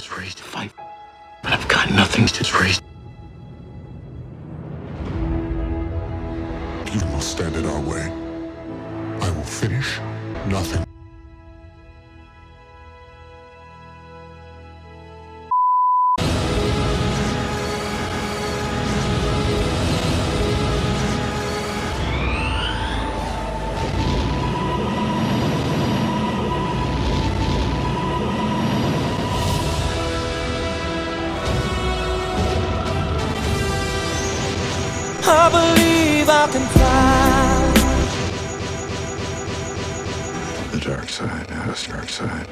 was raised to fight, but I've got nothing to raise. You must stand in our way. I will finish nothing. I believe I can fly. The dark side has dark side.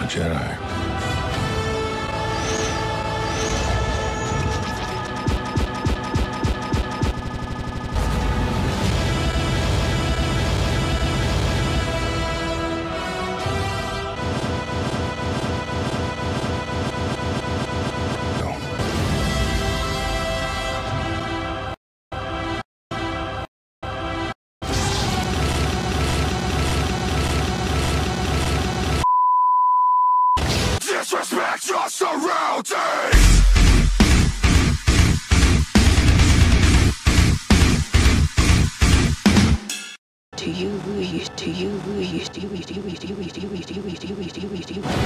A Jedi. Disrespect your surroundings! to you, to you, to you, to you, to you, to you, to you, to you, to you, to you, to you.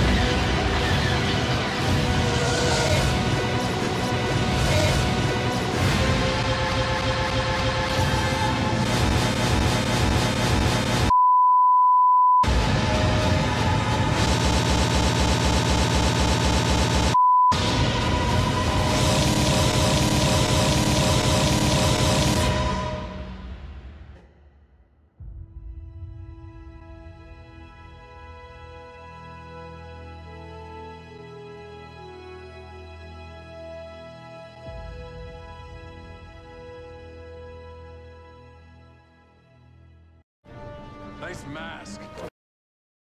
Nice mask.